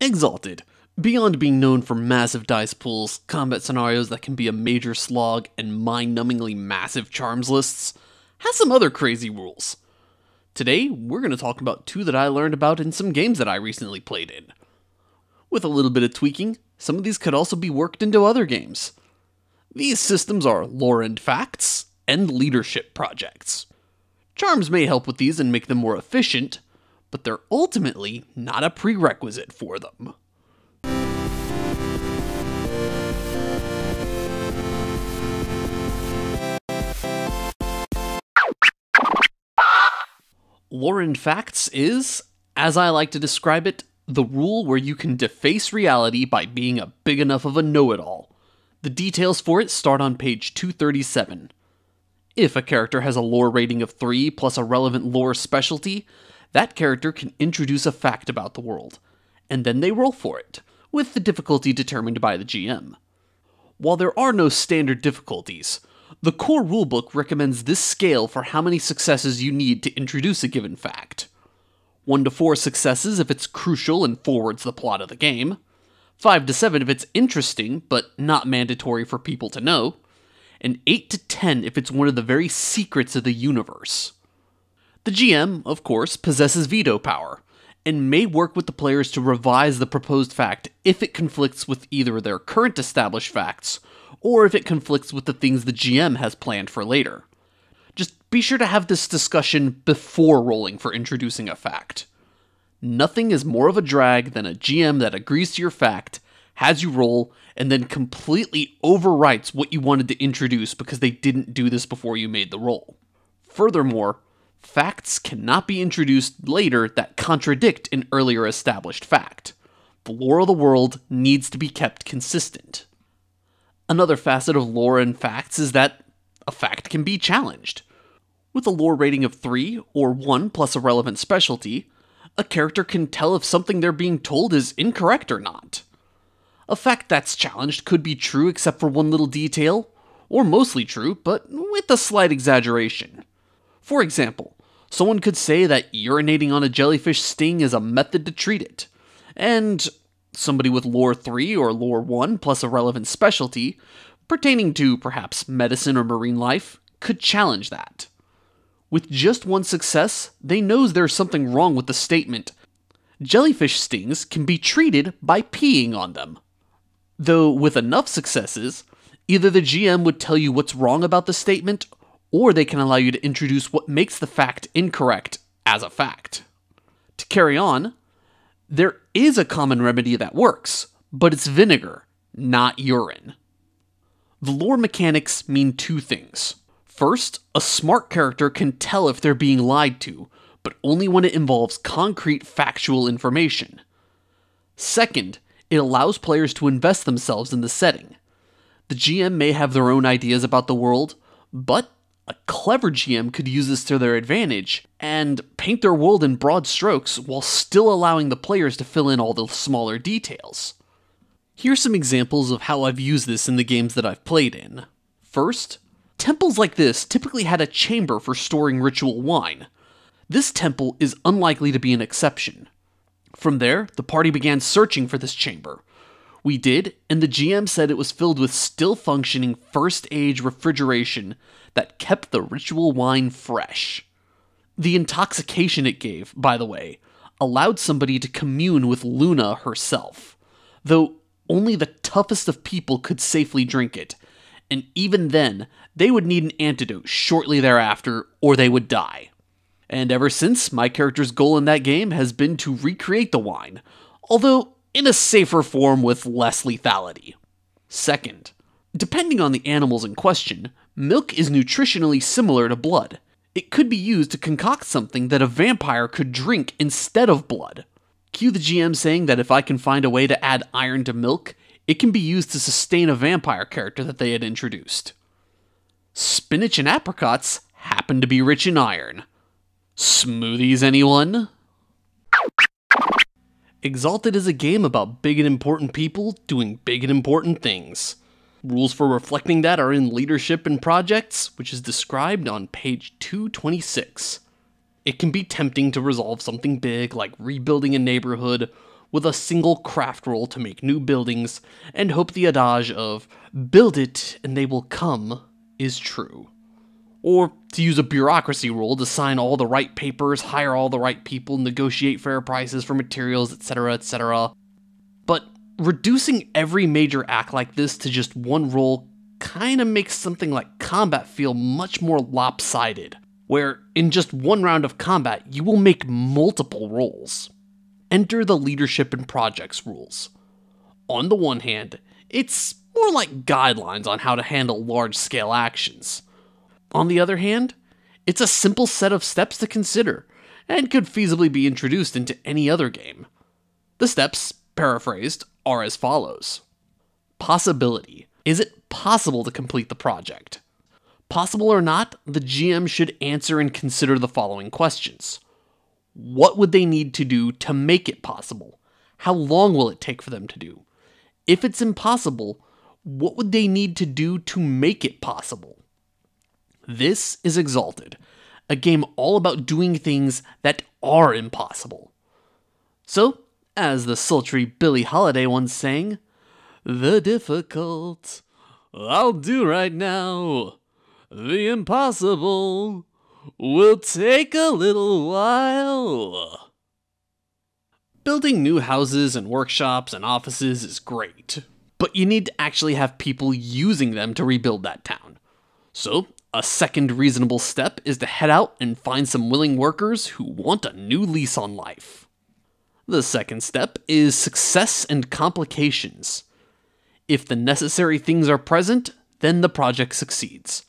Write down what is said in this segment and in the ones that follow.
Exalted. Beyond being known for massive dice pools, combat scenarios that can be a major slog, and mind numbingly massive charms lists, has some other crazy rules. Today, we're going to talk about two that I learned about in some games that I recently played in. With a little bit of tweaking, some of these could also be worked into other games. These systems are lore and facts, and leadership projects. Charms may help with these and make them more efficient, but they're ultimately not a prerequisite for them. Lore and Facts is, as I like to describe it, the rule where you can deface reality by being a big enough of a know it all. The details for it start on page 237. If a character has a lore rating of 3 plus a relevant lore specialty, that character can introduce a fact about the world, and then they roll for it, with the difficulty determined by the GM. While there are no standard difficulties, the core rulebook recommends this scale for how many successes you need to introduce a given fact. 1 to 4 successes if it's crucial and forwards the plot of the game, 5 to 7 if it's interesting but not mandatory for people to know, and 8 to 10 if it's one of the very secrets of the universe. The GM, of course, possesses veto power, and may work with the players to revise the proposed fact if it conflicts with either their current established facts or if it conflicts with the things the GM has planned for later. Just be sure to have this discussion before rolling for introducing a fact. Nothing is more of a drag than a GM that agrees to your fact, has you roll, and then completely overwrites what you wanted to introduce because they didn't do this before you made the roll. Furthermore, facts cannot be introduced later that contradict an earlier established fact. The lore of the world needs to be kept consistent. Another facet of lore and facts is that a fact can be challenged. With a lore rating of 3 or 1 plus a relevant specialty, a character can tell if something they're being told is incorrect or not. A fact that's challenged could be true except for one little detail, or mostly true, but with a slight exaggeration. For example, someone could say that urinating on a jellyfish sting is a method to treat it, and somebody with lore 3 or lore 1 plus a relevant specialty, pertaining to perhaps medicine or marine life, could challenge that. With just one success, they knows there's something wrong with the statement. Jellyfish stings can be treated by peeing on them. Though, with enough successes, either the GM would tell you what's wrong about the statement, or they can allow you to introduce what makes the fact incorrect as a fact. To carry on, there is a common remedy that works, but it's vinegar, not urine. The lore mechanics mean two things. First, a smart character can tell if they're being lied to, but only when it involves concrete factual information. Second, it allows players to invest themselves in the setting. The GM may have their own ideas about the world, but a clever GM could use this to their advantage and paint their world in broad strokes while still allowing the players to fill in all the smaller details. Here's some examples of how I've used this in the games that I've played in. First, temples like this typically had a chamber for storing ritual wine. This temple is unlikely to be an exception. From there, the party began searching for this chamber. We did, and the GM said it was filled with still functioning first age refrigeration that kept the ritual wine fresh. The intoxication it gave, by the way, allowed somebody to commune with Luna herself, though only the toughest of people could safely drink it, and even then, they would need an antidote shortly thereafter or they would die. And ever since, my character's goal in that game has been to recreate the wine, although in a safer form with less lethality. Second, depending on the animals in question, milk is nutritionally similar to blood. It could be used to concoct something that a vampire could drink instead of blood. Cue the GM saying that if I can find a way to add iron to milk, it can be used to sustain a vampire character that they had introduced. Spinach and apricots happen to be rich in iron. Smoothies, anyone? Exalted is a game about big and important people doing big and important things. Rules for reflecting that are in Leadership and Projects, which is described on page 226. It can be tempting to resolve something big like rebuilding a neighborhood with a single craft roll to make new buildings, and hope the adage of build it and they will come is true. Or to use a bureaucracy rule to sign all the right papers, hire all the right people, negotiate fair prices for materials, etc., etc. But reducing every major act like this to just one roll kinda makes something like combat feel much more lopsided, where in just one round of combat, you will make multiple rolls. Enter the leadership and projects rules. On the one hand, it's more like guidelines on how to handle large scale actions. On the other hand, it's a simple set of steps to consider and could feasibly be introduced into any other game. The steps, paraphrased, are as follows Possibility. Is it possible to complete the project? Possible or not, the GM should answer and consider the following questions What would they need to do to make it possible? How long will it take for them to do? If it's impossible, what would they need to do to make it possible? This is Exalted, a game all about doing things that are impossible. So, as the sultry Billie Holiday once sang, the difficult I'll do right now, the impossible will take a little while. Building new houses and workshops and offices is great, but you need to actually have people using them to rebuild that town. So, a second reasonable step is to head out and find some willing workers who want a new lease on life. The second step is success and complications. If the necessary things are present, then the project succeeds.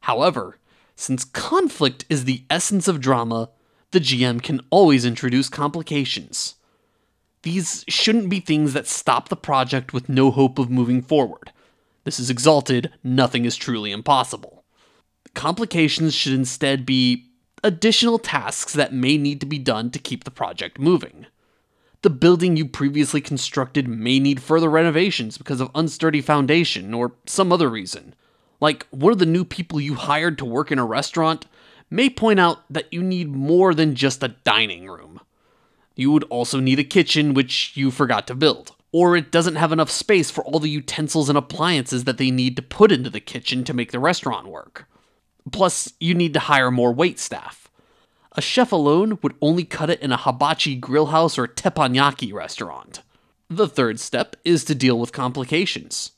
However, since conflict is the essence of drama, the GM can always introduce complications. These shouldn't be things that stop the project with no hope of moving forward. This is exalted, nothing is truly impossible. Complications should instead be additional tasks that may need to be done to keep the project moving. The building you previously constructed may need further renovations because of unsturdy foundation or some other reason. Like, one of the new people you hired to work in a restaurant may point out that you need more than just a dining room. You would also need a kitchen, which you forgot to build. Or it doesn't have enough space for all the utensils and appliances that they need to put into the kitchen to make the restaurant work. Plus, you need to hire more wait staff. A chef alone would only cut it in a hibachi grill house or teppanyaki restaurant. The third step is to deal with complications.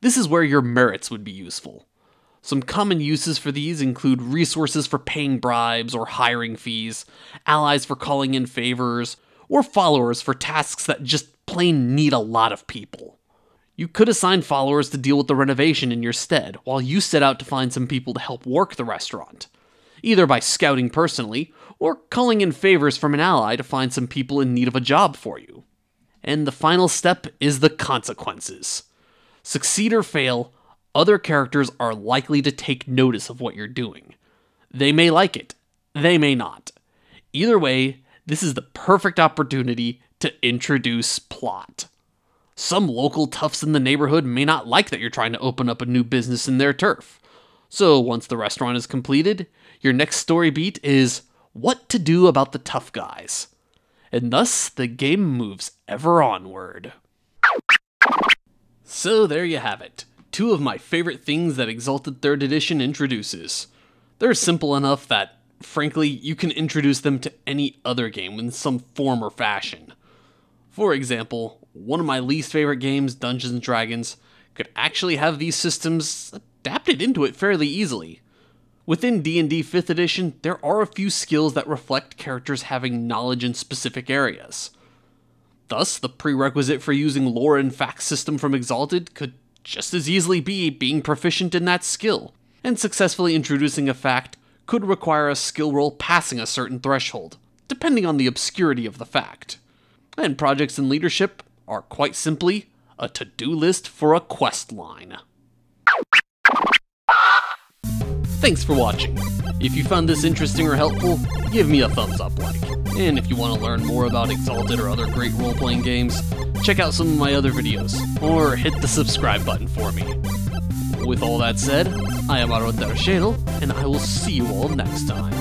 This is where your merits would be useful. Some common uses for these include resources for paying bribes or hiring fees, allies for calling in favors, or followers for tasks that just plain need a lot of people. You could assign followers to deal with the renovation in your stead, while you set out to find some people to help work the restaurant, either by scouting personally or calling in favors from an ally to find some people in need of a job for you. And the final step is the consequences. Succeed or fail, other characters are likely to take notice of what you're doing. They may like it, they may not. Either way, this is the perfect opportunity to introduce plot. Some local toughs in the neighborhood may not like that you're trying to open up a new business in their turf. So, once the restaurant is completed, your next story beat is what to do about the tough guys. And thus, the game moves ever onward. So, there you have it. Two of my favorite things that Exalted 3rd Edition introduces. They're simple enough that, frankly, you can introduce them to any other game in some form or fashion. For example, one of my least favorite games, Dungeons and Dragons, could actually have these systems adapted into it fairly easily. Within D&D 5th edition, there are a few skills that reflect characters having knowledge in specific areas. Thus, the prerequisite for using lore and facts system from Exalted could just as easily be being proficient in that skill, and successfully introducing a fact could require a skill roll passing a certain threshold, depending on the obscurity of the fact. And projects in leadership are quite simply a to do list for a quest line. Thanks for watching. If you found this interesting or helpful, give me a thumbs up like. And if you want to learn more about Exalted or other great role playing games, check out some of my other videos, or hit the subscribe button for me. With all that said, I am Aaron der Schaedel, and I will see you all next time.